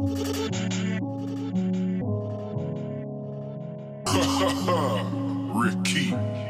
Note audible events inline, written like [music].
[laughs] Ricky.